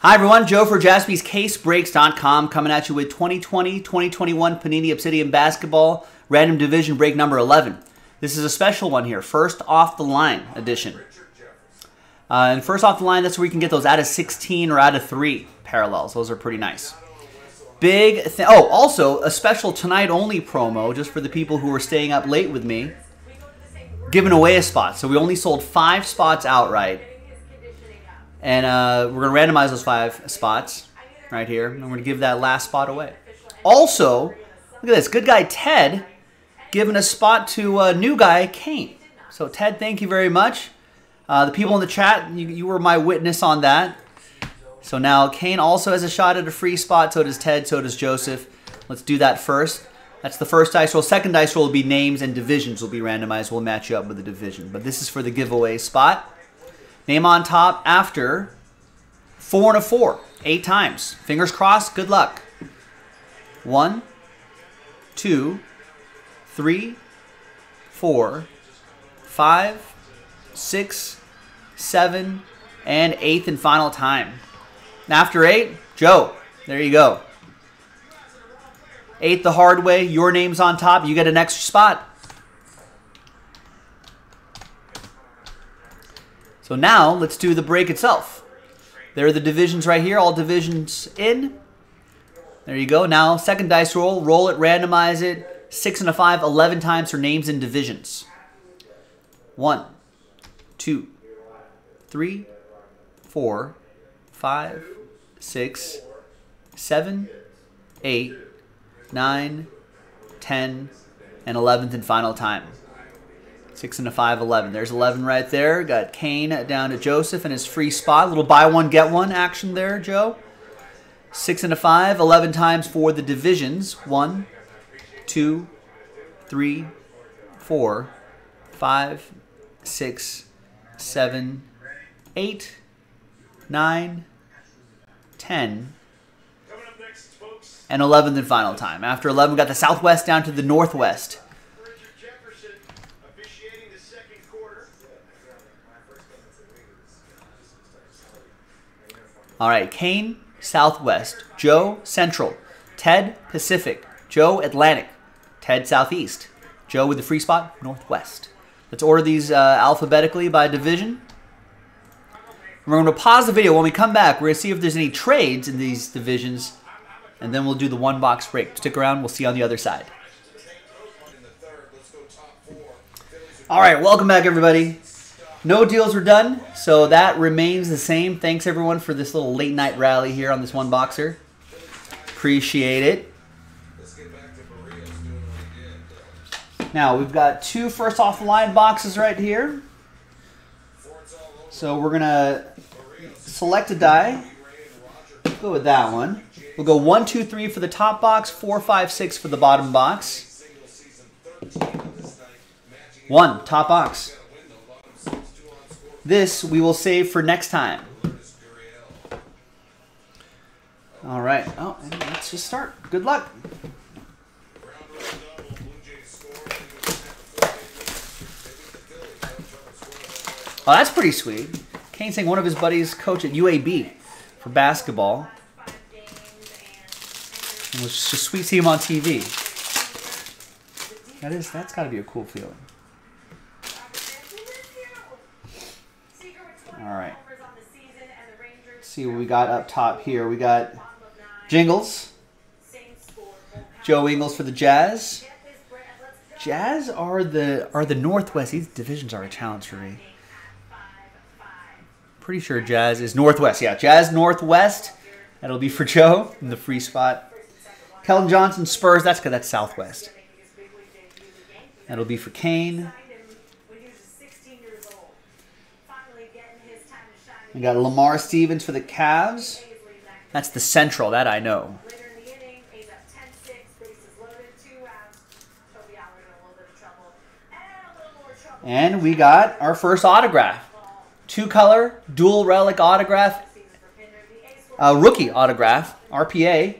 Hi everyone, Joe for jaspyscasebreaks.com coming at you with 2020-2021 Panini Obsidian Basketball Random Division Break number 11. This is a special one here, first off the line edition. Uh, and first off the line, that's where you can get those out of 16 or out of 3 parallels. Those are pretty nice. Big Oh, also a special tonight only promo just for the people who are staying up late with me. Giving away a spot. So we only sold five spots outright. And uh, we're going to randomize those five spots right here. And we're going to give that last spot away. Also, look at this. Good guy Ted giving a spot to uh, new guy Kane. So, Ted, thank you very much. Uh, the people in the chat, you, you were my witness on that. So now Kane also has a shot at a free spot. So does Ted. So does Joseph. Let's do that first. That's the first dice roll. Second dice roll will be names and divisions will be randomized. We'll match you up with the division. But this is for the giveaway spot. Name on top after four and a four. Eight times. Fingers crossed. Good luck. One, two, three, four, five, six, seven, and eighth and final time. After eight, Joe. There you go. Eight the hard way. Your name's on top. You get an extra spot. So now let's do the break itself. There are the divisions right here, all divisions in. There you go. Now, second dice roll, roll it, randomize it. Six and a five, 11 times for names and divisions. One, two, three, four, five, six, seven, eight, nine, ten, and 11th and final time. Six and a five, 11. There's 11 right there. Got Kane down to Joseph in his free spot. Little buy one, get one action there, Joe. Six and a five, 11 times for the divisions. One, two, three, four, five, six, seven, eight, nine, ten, and 11th and final time. After 11, we got the southwest down to the northwest. All right, Kane, Southwest. Joe, Central. Ted, Pacific. Joe, Atlantic. Ted, Southeast. Joe with the free spot, Northwest. Let's order these uh, alphabetically by division. We're going to pause the video. When we come back, we're going to see if there's any trades in these divisions, and then we'll do the one box break. Stick around. We'll see you on the other side. All right, welcome back, everybody. No deals were done, so that remains the same. Thanks, everyone, for this little late night rally here on this one boxer. Appreciate it. Now, we've got two first off the line boxes right here. So we're going to select a die. Go with that one. We'll go one, two, three for the top box, four, five, six for the bottom box. One, top box. This we will save for next time. All right. Oh, let's just start. Good luck. Oh, that's pretty sweet. Kane saying one of his buddies coach at UAB for basketball. It was just sweet to see him on TV. That is, that's got to be a cool feeling. All right. Let's see what we got up top here. We got Jingles. Joe Ingles for the Jazz. Jazz are the are the Northwest. These divisions are a challenge for me. Pretty sure Jazz is Northwest. Yeah, Jazz Northwest. That'll be for Joe in the free spot. Keldon Johnson Spurs. That's because that's Southwest. That'll be for Kane. We got Lamar Stevens for the Cavs. That's the Central. That I know. And we got our first autograph. Two color, dual relic autograph, uh, rookie autograph, RPA.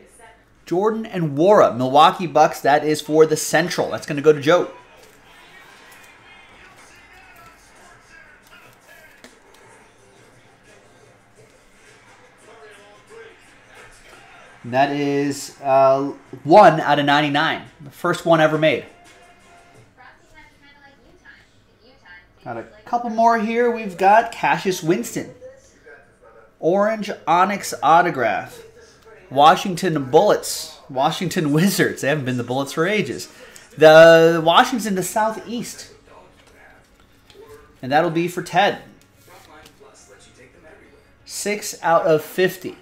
Jordan and Nwora, Milwaukee Bucks. That is for the Central. That's going to go to Joe. And that is uh, one out of 99. The first one ever made. Got a couple more here. We've got Cassius Winston. Orange Onyx autograph. Washington Bullets. Washington Wizards. They haven't been the Bullets for ages. The Washington the Southeast. And that'll be for Ted. Six out of 50.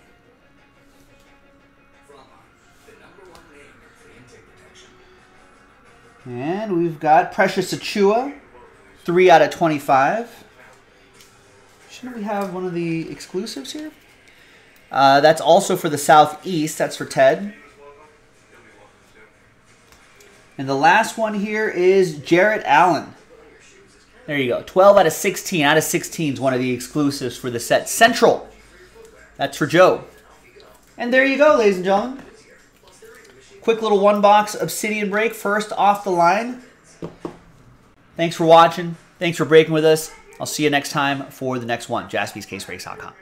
And we've got Precious Achiuwa, 3 out of 25. Shouldn't we have one of the exclusives here? Uh, that's also for the Southeast. That's for Ted. And the last one here is Jarrett Allen. There you go. 12 out of 16. Out of 16 is one of the exclusives for the set. Central. That's for Joe. And there you go, ladies and gentlemen. Quick little one box Obsidian break. First off the line. Thanks for watching. Thanks for breaking with us. I'll see you next time for the next one. JaspysCaseBreaks.com.